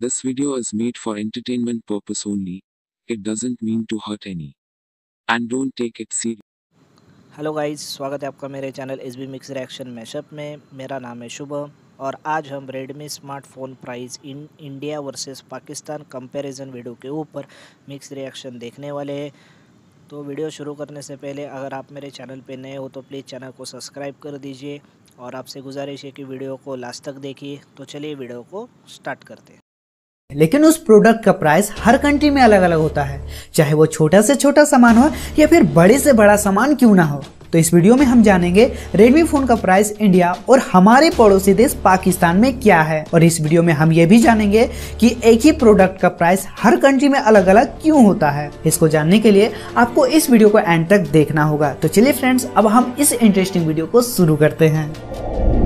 This video is made for entertainment purpose only. It doesn't mean to hurt any. And don't take it seriously. Hello guys स्वागत है आपका मेरे channel S B mix reaction mashup में मेरा नाम है शुभम और आज हम Redmi smartphone price in India versus Pakistan comparison video के ऊपर मिक्स रिएक्शन देखने वाले हैं तो वीडियो शुरू करने से पहले अगर आप मेरे चैनल पे नए हो तो प्लीज़ चैनल को सब्सक्राइब कर दीजिए और आपसे गुजारिश है कि वीडियो को लास्ट तक देखिए तो चलिए वीडियो को स्टार्ट करते हैं लेकिन उस प्रोडक्ट का प्राइस हर कंट्री में अलग अलग होता है। चाहे वो छोटा से छोटा सामान हो या फिर बड़े से बड़ा सामान क्यों ना हो। तो इस वीडियो में हम जानेंगे रेडमी फ़ोन का प्राइस इंडिया और हमारे पड़ोसी देश पाकिस्तान में क्या है। और इस वीडियो में हम ये भी जानेंगे कि एक ही प्रोडक्ट का प्राइस हर कंट्री में अलग अलग क्यों होता है। इसको जानने के लिए आपको इस वीडियो को एंड तक देखना होगा। तो चलिए फ्रेंड्स अब हम इस इंटरेस्टिंग वीडियो को शुरू करते हैं।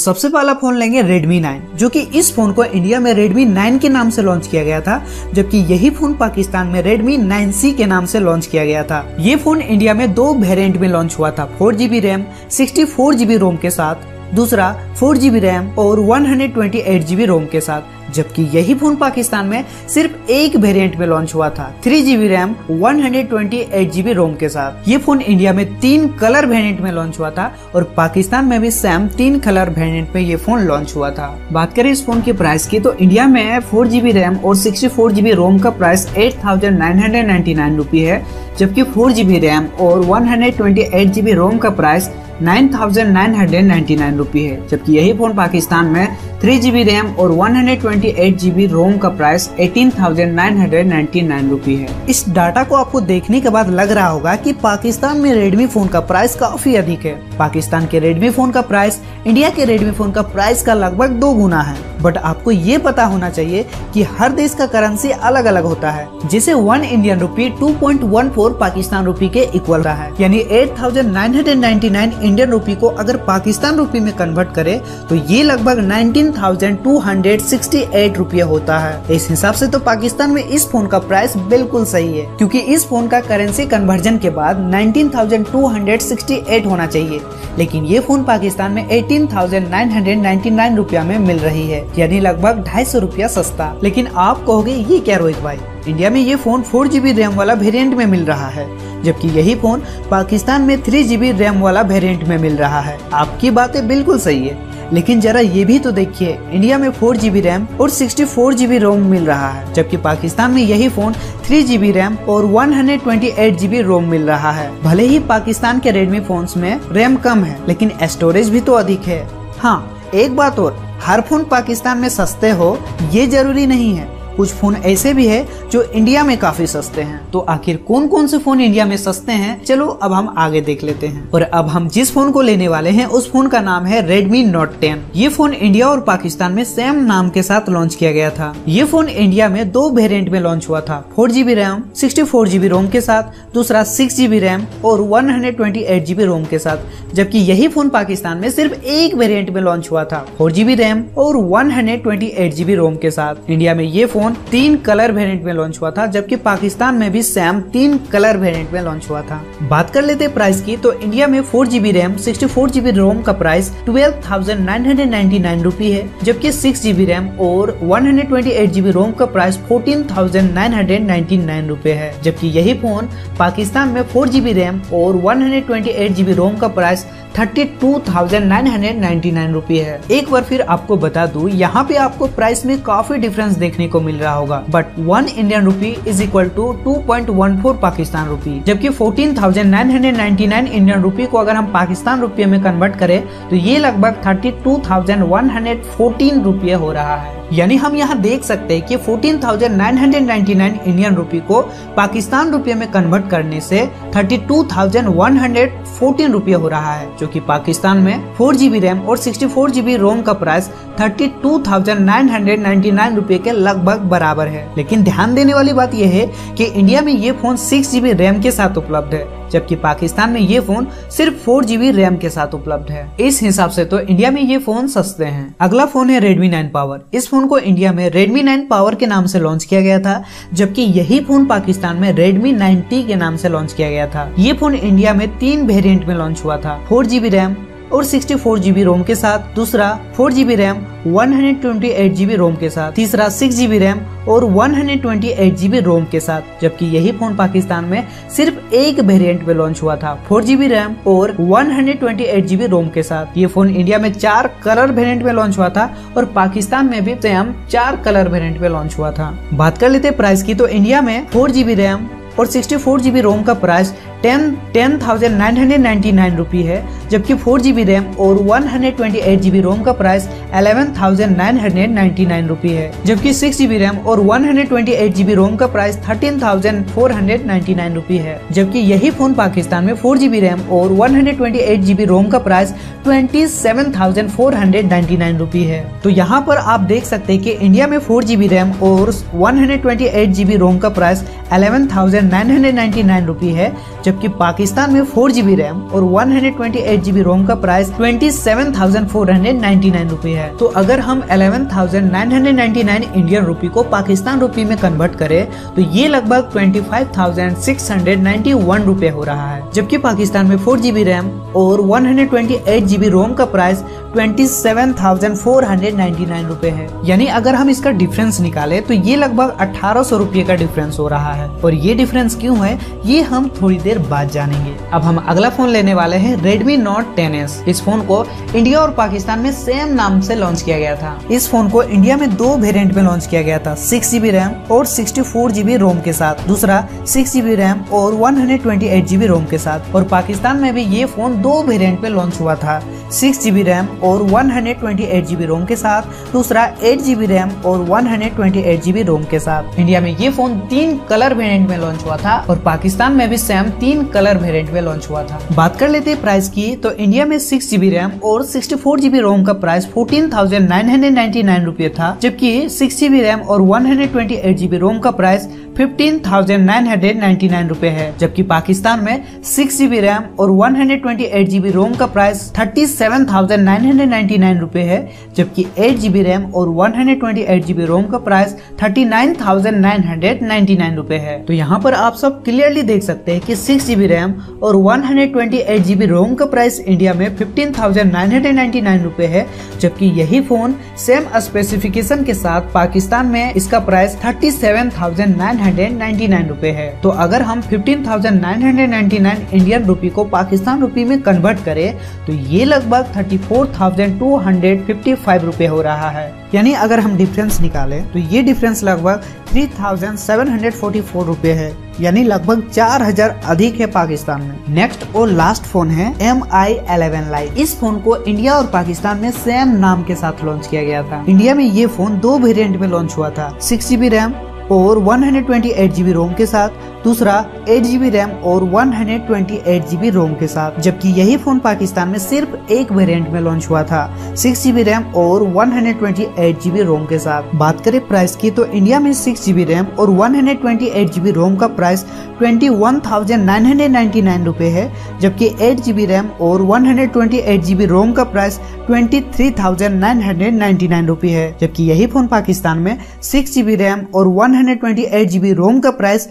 सबसे पहला फ़ोन लेंगे Redmi 9 जो कि इस फ़ोन को इंडिया में Redmi 9 के नाम से लॉन्च किया गया था, जबकि यही फ़ोन पाकिस्तान में Redmi 9C के नाम से लॉन्च किया गया था। ये फ़ोन इंडिया में दो वेरिएंट में लॉन्च हुआ था four GB RAM sixty four GB ROM के साथ, दूसरा फोर जीबी रैम और one hundred twenty eight GB ROM के साथ। जबकि यही फ़ोन पाकिस्तान में सिर्फ़ एक वेरिएंट में लॉन्च हुआ था three GB RAM one hundred GB ROM के साथ। ये फ़ोन इंडिया में तीन कलर वेरिएंट में लॉन्च हुआ था और पाकिस्तान में भी सेम तीन कलर वेरिएंट में ये फ़ोन लॉन्च हुआ था। बात करें इस फ़ोन की प्राइस की तो इंडिया में फोर जीबी रैम और सिक्सटी फोर जीबी रोम का price eight thousand nine hundred ninety nine rupee है, जबकि फोर जीबी रैम और one hundred twenty eight GB ROM का price nine thousand nine hundred ninety nine rupee है, जबकि यही phone Pakistan में थ्री जीबी रैम और one hundred twenty eight GB ROM का price eighteen thousand nine hundred ninety nine rupee है। इस data को आपको देखने के बाद लग रहा होगा कि पाकिस्तान में रेडमी फ़ोन का प्राइस काफ़ी अधिक है। पाकिस्तान के रेडमी फ़ोन का प्राइस इंडिया के रेडमी फ़ोन का प्राइस का लगभग दो गुना है बट आपको ये पता होना चाहिए कि हर देश का करेंसी अलग अलग होता है, जिसे one Indian rupee two point one four Pakistan rupee के इक्वल रहा है। यानी eight thousand nine hundred ninety nine Indian rupee को अगर पाकिस्तान रूपी में कन्वर्ट करे तो ये लगभग nineteen thousand two hundred sixty eight रूपया होता है। इस हिसाब से तो पाकिस्तान में इस फ़ोन का प्राइस बिल्कुल सही है, क्योंकि इस फ़ोन का करेंसी कन्वर्जन के बाद nineteen thousand two hundred sixty eight होना चाहिए। लेकिन ये फ़ोन पाकिस्तान में eighteen thousand nine hundred ninety nine रूपया में मिल रही है। यानी लगभग ढाई सौ रूपया सस्ता। लेकिन आप कहोगे, ये क्या रोहित भाई? इंडिया में ये फ़ोन फोर जीबी रैम वाला वेरिएंट में मिल रहा है, जबकि यही फ़ोन पाकिस्तान में थ्री जीबी रैम वाला वेरिएंट में मिल रहा है। आपकी बातें बिल्कुल सही है, लेकिन जरा ये भी तो देखिए, इंडिया में फोर जीबी रैम और सिक्सटी फोर जीबी रोम मिल रहा है, जबकि पाकिस्तान में यही फ़ोन थ्री जीबी रैम और one hundred twenty eight GB ROM मिल रहा है। भले ही पाकिस्तान के रेडमी फ़ोन में रैम कम है, लेकिन स्टोरेज भी तो अधिक है। हाँ एक बात और हर फ़ोन पाकिस्तान में सस्ते हो ये ज़रूरी नहीं है। कुछ फ़ोन ऐसे भी है जो इंडिया में काफ़ी सस्ते हैं। तो आखिर कौन कौन से फ़ोन इंडिया में सस्ते हैं? चलो, अब हम आगे देख लेते हैं। और अब हम जिस फ़ोन को लेने वाले हैं, उस फ़ोन का नाम है Redmi Note 10 ये फ़ोन इंडिया और पाकिस्तान में सेम नाम के साथ लॉन्च किया गया था। ये फ़ोन इंडिया में दो वेरियंट में लॉन्च हुआ था। Four GB RAM sixty four GB ROM के साथ, दूसरा सिक्स जीबी रैम और one hundred twenty eight GB ROM के साथ। जबकि यही फ़ोन पाकिस्तान में सिर्फ़ एक वेरियंट में लॉन्च हुआ था। फोर जीबी रैम और one hundred twenty eight GB ROM के साथ। इंडिया में ये फ़ोन तीन कलर वेरिएंट में लॉन्च हुआ था, जबकि पाकिस्तान में भी सैम तीन कलर वेरिएंट में लॉन्च हुआ था। बात कर लेते हैं प्राइस की तो इंडिया में four GB RAM sixty four GB ROM का price twelve thousand nine hundred ninety nine rupee है, जबकि सिक्स जीबी रैम और one hundred twenty eight GB ROM का price fourteen thousand nine hundred ninety nine रूपए है, जबकि यही phone Pakistan में फोर जीबी रैम और one hundred twenty eight GB ROM का price thirty two thousand nine hundred ninety nine rupee है। एक बार फिर आपको बता दू, यहाँ पे आपको प्राइस में काफ़ी डिफरेंस देखने को मिल रहा होगा। But one Indian rupee is equal to two point one four Pakistan rupee जबकि fourteen thousand nine hundred ninety nine Indian rupee को अगर हम पाकिस्तान रुपये में कन्वर्ट करें तो ये लगभग thirty two thousand one hundred fourteen रुपये हो रहा है। यानी हम यहाँ देख सकते हैं कि 14,999 इंडियन रूपी को पाकिस्तान रुपये में कन्वर्ट करने से 32,114 रुपये हो रहा है जो कि पाकिस्तान में फोर जीबी रैम और सिक्सटी फोर जीबी रोम का प्राइस 32,999 रुपये के लगभग बराबर है। लेकिन ध्यान देने वाली बात यह है कि इंडिया में ये फ़ोन सिक्स जीबी रैम के साथ उपलब्ध है। जबकि पाकिस्तान में ये फ़ोन सिर्फ़ फोर जीबी रैम के साथ उपलब्ध है। इस हिसाब से तो इंडिया में ये फ़ोन सस्ते हैं। अगला फ़ोन है Redmi 9 पावर इस फ़ोन को इंडिया में Redmi 9 पावर के नाम से लॉन्च किया गया था, जबकि यही फ़ोन पाकिस्तान में Redmi 9T के नाम से लॉन्च किया गया था। ये फ़ोन इंडिया में तीन वेरियंट में लॉन्च हुआ था फोर जीबी रैम और सिक्सटी फोर जीबी रोम के साथ। दूसरा four GB RAM one hundred twenty eight GB ROM के साथ, तीसरा सिक्स जीबी रैम और one hundred twenty eight GB ROM के साथ, जबकि यही फ़ोन पाकिस्तान में सिर्फ़ एक वेरिएंट में लॉन्च हुआ था, फोर जीबी रैम और one hundred twenty eight GB ROM के साथ। ये फ़ोन इंडिया में चार कलर वेरिएंट में लॉन्च हुआ था और पाकिस्तान में भी सेम चार कलर वेरिएंट में लॉन्च हुआ था। बात कर लेते प्राइस की तो इंडिया में फोर जीबी रैम और सिक्सटी फोर जीबी रोम का price ten ten thousand nine hundred ninety nine rupee है, जबकि फोर जीबी रैम और one hundred twenty eight GB ROM का price eleven thousand nine hundred ninety nine rupee है, जबकि six GB RAM और one hundred twenty eight GB ROM का price thirteen thousand four hundred ninety nine rupee है, जबकि यही phone Pakistan में four GB RAM और one hundred twenty eight GB ROM का price twenty seven thousand four hundred ninety nine rupee है। तो यहाँ पर आप देख सकते हैं कि इंडिया में फोर जीबी रैम और one hundred twenty eight GB ROM का price eleven thousand nine hundred ninety nine rupee है जबकि पाकिस्तान में फोर जीबी रैम और one hundred twenty eight GB ROM का price twenty seven thousand four hundred ninety nine rupee है। तो अगर हम eleven thousand nine hundred ninety nine Indian rupee को पाकिस्तान रूपी में कन्वर्ट करें तो ये लगभग twenty five thousand six hundred ninety one रूपए हो रहा है। जबकि पाकिस्तान में फोर जीबी रैम और one hundred twenty eight GB ROM का price twenty seven thousand four hundred ninety nine रुपए है। यानी अगर हम इसका डिफरेंस निकाले तो ये लगभग अठारह सौ रुपये का डिफरेंस हो रहा है। और ये डिफरेंस क्यों है? ये हम थोड़ी देर बाद जानेंगे। अब हम अगला फ़ोन लेने वाले हैं, Redmi Note 10s इस फ़ोन को इंडिया और पाकिस्तान में सेम नाम से लॉन्च किया गया था। इस फ़ोन को इंडिया में दो वेरिएंट में लॉन्च किया गया था सिक्स जीबी रैम और सिक्सटी फोर जीबी रोम के साथ। दूसरा सिक्स जीबी रैम और one hundred twenty eight GB ROM के साथ। और पाकिस्तान में भी ये फ़ोन दो वेरिएंट में लॉन्च हुआ था। सिक्स जीबी रैम और one hundred twenty eight GB ROM के साथ, दूसरा एट जीबी रैम और one hundred twenty eight GB ROM के साथ। इंडिया में ये फ़ोन तीन कलर वेरिएंट में लॉन्च हुआ था और पाकिस्तान में भी सेम तीन कलर वेरिएंट में लॉन्च हुआ था। बात कर लेते हैं प्राइस की तो इंडिया में सिक्स जीबी रैम और सिक्सटी फोर जीबी रोम का price fourteen thousand nine hundred ninety nine रुपये था, जबकि सिक्स जीबी रैम और one hundred twenty eight GB ROM का price fifteen thousand nine hundred ninety nine रुपए है, जबकि पाकिस्तान में सिक्स जीबी रैम और one hundred twenty eight GB ROM का price thirty seven thousand nine hundred ninety nine रुपए है, जबकि एट जीबी रैम और one hundred twenty eight GB ROM का price thirty nine thousand nine hundred ninety nine रुपए है। तो यहाँ पर आप सब क्लियरली देख सकते हैं कि सिक्स जीबी रैम और one hundred twenty eight GB ROM का प्राइस इंडिया में fifteen thousand nine hundred ninety nine रुपए है, जबकि यही फ़ोन सेम स्पेसिफिकेशन के साथ पाकिस्तान में इसका price thirty seven thousand nine रुपए है। तो अगर हम fifteen thousand nine hundred ninety nine Indian rupee को पाकिस्तान रुपी में कन्वर्ट करें तो ये लगभग thirty four thousand two hundred fifty five रुपए हो रहा है। यानी अगर हम डिफरेंस निकालें तो ये डिफरेंस लगभग three thousand seven hundred forty four रुपए है। यानी लगभग चार हज़ार अधिक है पाकिस्तान में। नेक्स्ट और लास्ट फ़ोन है एम आई एलेवन लाइट इस फ़ोन को इंडिया और पाकिस्तान में सेम नाम के साथ लॉन्च किया गया था। इंडिया में ये फ़ोन दो वेरिएंट में लॉन्च हुआ था। सिक्स जीबी रैम और 128 जीबी रोम के साथ दूसरा 8 जीबी रैम और 128 जीबी रोम के साथ जबकि यही फ़ोन पाकिस्तान में सिर्फ़ एक वेरिएंट में लॉन्च हुआ था 6 जीबी रैम और 128 जीबी रोम के साथ बात करें प्राइस की तो इंडिया में 6 जीबी रैम और 128 जीबी रोम का price twenty one thousand nine hundred ninety nine रुपए है जबकि 8 जीबी रैम और 128 जीबी रोम का price twenty three thousand nine hundred ninety nine रुपए है जबकि यही फ़ोन पाकिस्तान में सिक्स जीबी रैम और वन 128 जीबी रोम का प्राइस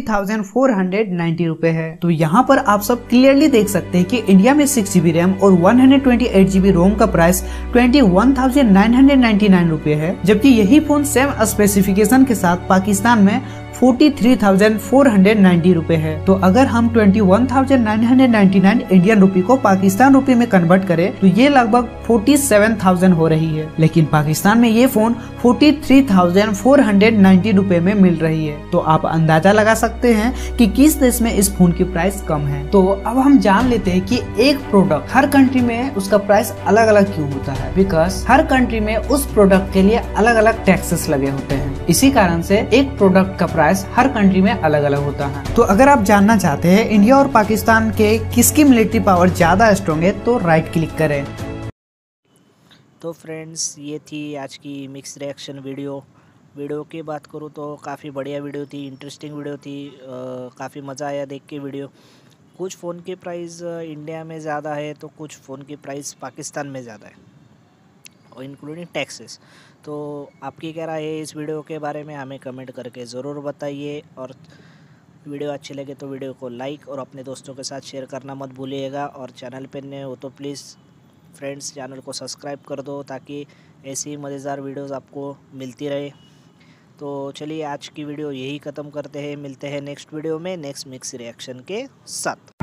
43,490 रुपए है। तो यहाँ पर आप सब क्लियरली देख सकते हैं कि इंडिया में सिक्स जीबी रैम और 128 जीबी रोम का प्राइस 21,999 रुपए है जबकि यही फ़ोन सेम स्पेसिफिकेशन के साथ पाकिस्तान में forty three thousand four hundred ninety रुपए है। तो अगर हम twenty one thousand nine hundred ninety nine Indian rupee को पाकिस्तान रुपी में कन्वर्ट करें तो ये लगभग फोर्टी सेवन थाउज़ेंड हो रही है। लेकिन पाकिस्तान में ये phone forty three thousand four hundred ninety रुपए में मिल रही है। तो आप अंदाज़ा लगा सकते हैं कि किस देश में इस फ़ोन की प्राइस कम है। तो अब हम जान लेते हैं कि एक प्रोडक्ट हर कंट्री में उसका प्राइस अलग अलग क्यों होता है? बिकॉज़ हर कंट्री में उस प्रोडक्ट के लिए अलग अलग टैक्सेस लगे होते हैं। इसी कारण से एक प्रोडक्ट का प्राइस हर कंट्री में अलग अलग होता है। तो अगर आप जानना चाहते हैं इंडिया और पाकिस्तान के किसकी मिलिट्री पावर ज़्यादा स्ट्रॉन्ग है तो राइट क्लिक करें। तो फ्रेंड्स ये थी आज की मिक्स रिएक्शन वीडियो वीडियो की बात करूँ तो काफ़ी बढ़िया वीडियो थी इंटरेस्टिंग वीडियो थी काफ़ी मज़ा आया देख के वीडियो कुछ फ़ोन की प्राइस इंडिया में ज़्यादा है तो कुछ फ़ोन की प्राइस पाकिस्तान में ज़्यादा है। इंक्लूडिंग टैक्सेस तो आपकी क्या राय है इस वीडियो के बारे में? हमें कमेंट करके ज़रूर बताइए और वीडियो अच्छी लगे तो वीडियो को लाइक और अपने दोस्तों के साथ शेयर करना मत भूलिएगा। और चैनल पर नए हो तो प्लीज़ फ्रेंड्स चैनल को सब्सक्राइब कर दो ताकि ऐसी मज़ेदार वीडियोस आपको मिलती रहे। तो चलिए आज की वीडियो यही ख़त्म करते हैं। मिलते हैं नेक्स्ट वीडियो में नेक्स्ट मिक्स रिएक्शन के साथ।